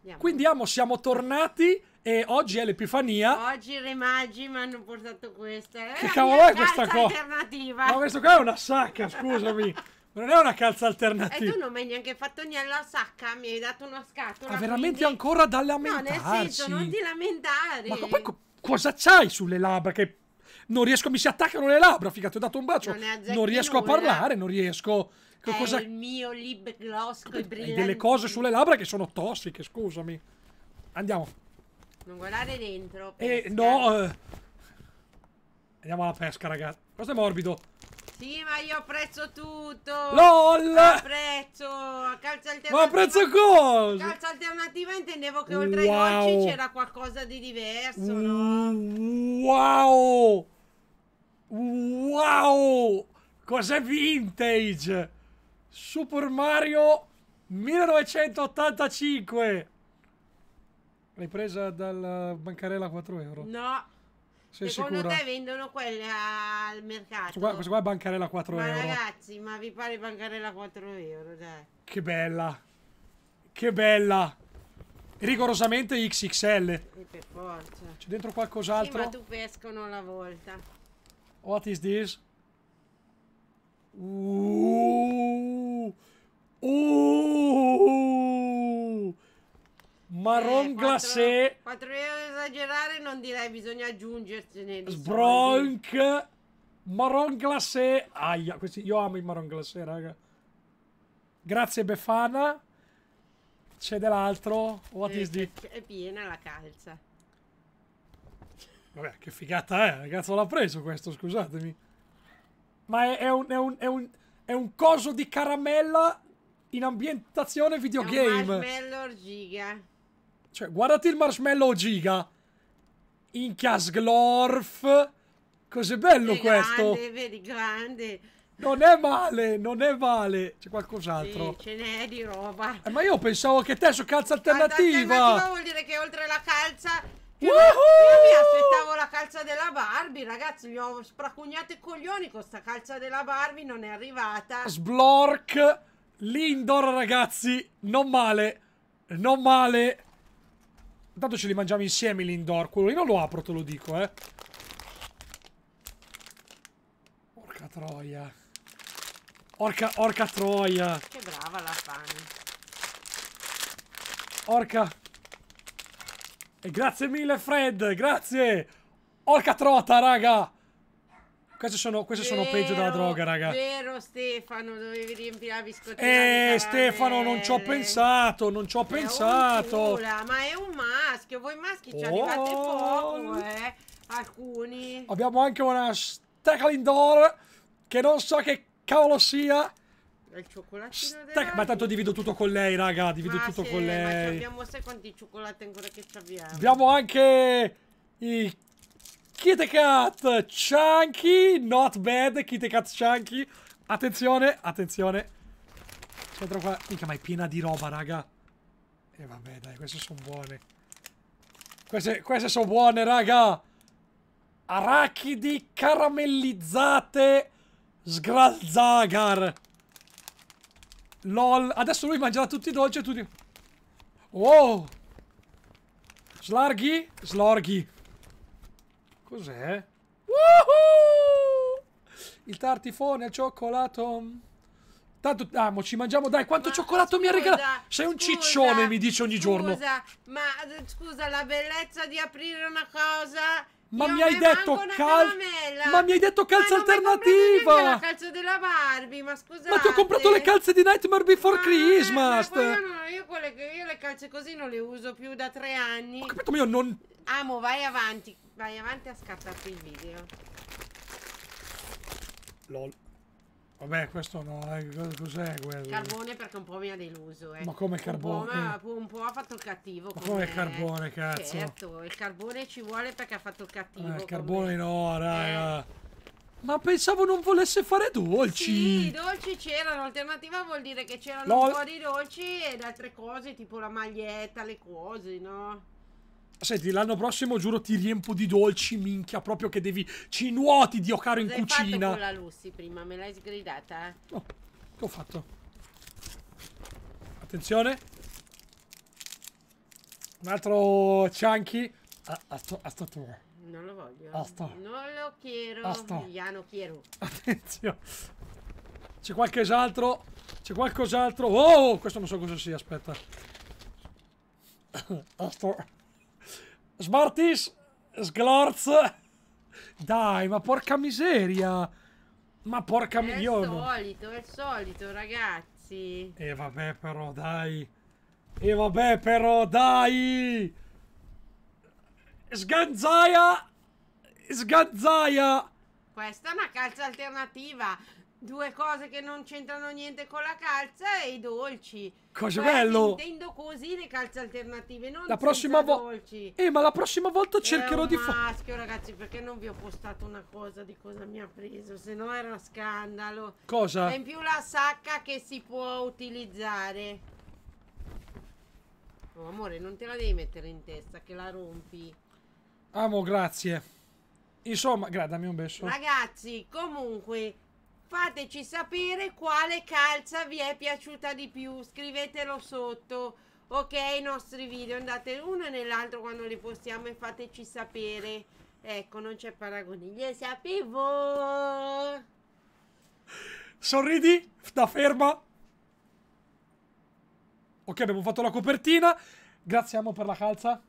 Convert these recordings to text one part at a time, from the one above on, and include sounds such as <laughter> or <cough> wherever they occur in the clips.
Andiamo. Quindi amo, siamo tornati e oggi è l'Epifania. Oggi i re magi mi hanno portato questa. È Che cavolo è questa qua? alternativa. Ma questo qua è una sacca, scusami. Non è una calza E alternativa. tu non mi hai neanche fatto niente la sacca, mi hai dato una scatola. Ma veramente quindi- ancora da No, lamentarsi. nel senso, non ti lamentare. Ma poi co- cosa c'hai sulle labbra? Che non riesco, mi si attaccano le labbra. Figa, ti ho dato un bacio. Non Non riesco a nulla. parlare, non riesco. Che È cosa... il mio lip gloss con delle cose sulle labbra che sono tossiche, scusami. Andiamo. Non guardare dentro. E pesca. no. eh. Andiamo alla pesca, ragazzi. Questo è morbido. Sì, ma io apprezzo tutto. LOL! Apprezzo. Calza alternativa. Ma apprezzo cosa? Calza alternativa intendevo che oltre Wow. ai dolci c'era qualcosa di diverso, no? Wow! Wow! Cos'è vintage? Super Mario 1985. L'hai presa dal bancarella a 4 euro? No. Sei Secondo sicura? te vendono quelle al mercato? Qua, questo qua è bancarella a 4 ma euro. ragazzi, ma vi pare bancarella 4 euro, dai. Che bella. Che bella. Rigorosamente XXL. E per forza. C'è dentro Sì, qualcos'altro? ma tu pescano alla volta. What is this? Uh, uh, marron glacé, 4 euro esagerare non direi, bisogna aggiungersene sbronk, marron glacé. Aia, questi, io amo i marron glacé, raga. Grazie Befana. C'è dell'altro. What Eh, is this? È, piena la calza. Vabbè, che figata è, cazzo l'ha preso questo, scusatemi. Ma è, è un, è, un, è, un, è un coso di caramella in ambientazione È un videogame. marshmallow giga. Cioè, guardati il marshmallow giga. Inchia sglorf. Cos'è bello È questo? grande, vedi, grande. Non è male, non è male. C'è qualcos'altro. Sì, ce n'è di roba. Eh, ma io pensavo che te su calza Alternativa alternativa. vuol dire che oltre la calza... Woohoo! io mi aspettavo calza della Barbie, ragazzi, mi ho spracugnato i coglioni con sta calza della Barbie, non è arrivata. Sblork. Lindor, ragazzi. Non male. Non male. Intanto ce li mangiamo insieme l'indoor. Quello lì non lo apro, te lo dico, eh. Porca troia. Orca, orca troia. Che brava la Fanny. Orca. E grazie mille, Fred. Grazie. Orca trota, raga. Queste sono, queste sono peggio della Vero, droga, raga. Vero Stefano, dovevi riempire la biscottina Eh, Stefano, non ci ho pensato. Non ci ho È pensato. culo, ma è un maschio, voi maschi ci Oh. arrivate poco, eh. Alcuni. Abbiamo anche una Steckling Door che non so che cavolo sia. Il cioccolatino della ma tanto divido tutto con lei, raga. Divido Ma tutto sì, con Ma lei. abbiamo sai quanti cioccolati ancora che ci abbiamo. Abbiamo anche i Kit Kat Chunky. Not bad. Kit Kat Chunky. Attenzione, attenzione. C'entra qua. Mica, ma è piena di roba, raga. E vabbè, dai, queste sono buone. Queste, queste sono buone, raga. Arachidi caramellizzate. Sgralzagar. LOL. Adesso lui mangerà tutti i dolci e tutti... Wow. Slarghi? Slorghi. Cos'è? Woohoo! Il tartifone al cioccolato. Tanto, ah, mo ci mangiamo, dai, quanto Ma cioccolato mi ha scusa, regalato? Sei un scusa, ciccione, mi dice ogni giorno. Scusa, ma eh, scusa, la bellezza di aprire una cosa. Ma mi hai detto cal- ma mi hai detto calza Ma alternativa. neanche la calza della Barbie, ma scusate. Ma ti ho comprato le calze di Nightmare Before Ma- Christmas. ma io, no, io, quelle che- io le calze così non le uso più da tre anni. Ho capito, ma io non... Amo, vai avanti. Vai avanti a scattarti il video. Lol. Vabbè, questo no, eh, cos- cos'è quello? Carbone perché un po' mi ha deluso, eh. Ma come Un carbone? po', ma- un po' ha fatto il cattivo. Ma come carbone, cazzo? Certo, il carbone ci vuole perché ha fatto il cattivo. Eh, carbone no, raga. Ma pensavo non volesse fare dolci. Sì, i dolci c'erano, alternativa vuol dire che c'erano un po' di dolci ed altre cose, tipo la maglietta, le cose, no? Senti, l'anno prossimo giuro ti riempo di dolci, minchia, proprio che devi... Ci nuoti, Dio caro, in Cosa hai fatto cucina. con la Lucy prima? Me l'hai sgridata? Oh, che ho fatto? Attenzione. Un altro Chunky. Ah, Asto, aspetta. Non lo voglio. Basta. Non lo quiero. Basta. Ya no quiero. Attenzione. C'è qualcos'altro. C'è qualcos'altro. Oh, questo non so cosa sia, aspetta. <coughs> Asto. Smarties. Sglorz. Dai, ma porca miseria. Ma porca È il solito, è il solito, ragazzi. E vabbè però, dai. E vabbè però, dai. Sganzaia. Sganzaia. Questa è una calza alternativa. Due cose che non c'entrano niente con la calza e i dolci. Cosa Cioè, bello. Intendo così le calze alternative, non La prossima volta. dolci. Eh, ma la prossima volta cercherò di fare. maschio, ragazzi, perché non vi ho postato una cosa di cosa mi ha preso, se no era scandalo. Cosa? E in più la sacca che si può utilizzare. Oh, amore, non te la devi mettere in testa che la rompi. Amo, grazie. Insomma, gra- dammi un beso. Ragazzi, comunque, fateci sapere quale calza vi è piaciuta di più. Scrivetelo sotto. Ok, i nostri video andate uno e nell'altro quando li postiamo e fateci sapere. Ecco, non c'è paragone. Io sapevo. Sorridi da ferma. Ok, abbiamo fatto la copertina. Grazie, amo, per la calza.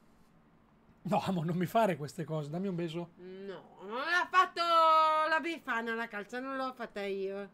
No, amo, non mi fare queste cose. Dammi un beso. No, non l'ha fatto la Befana la calza, non l'ho fatta io.